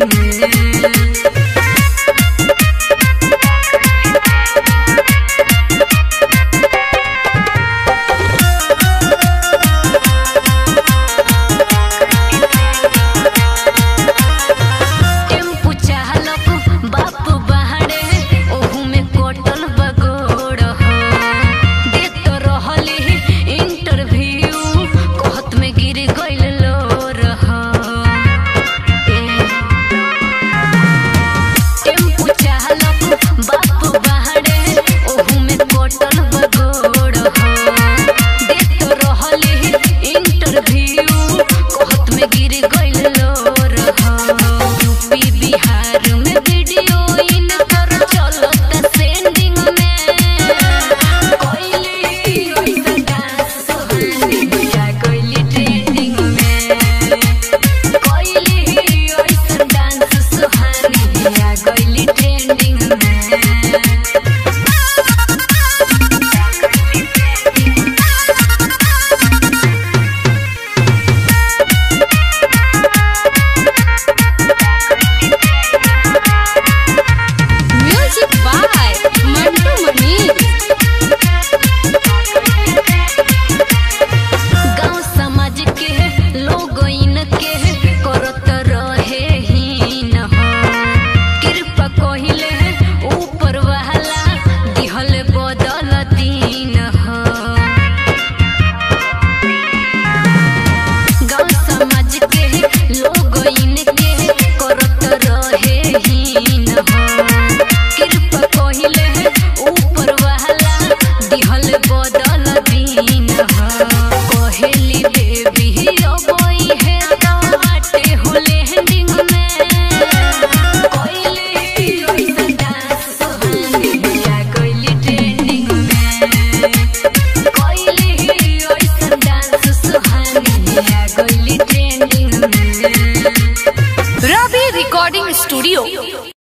mm -hmm. 主力有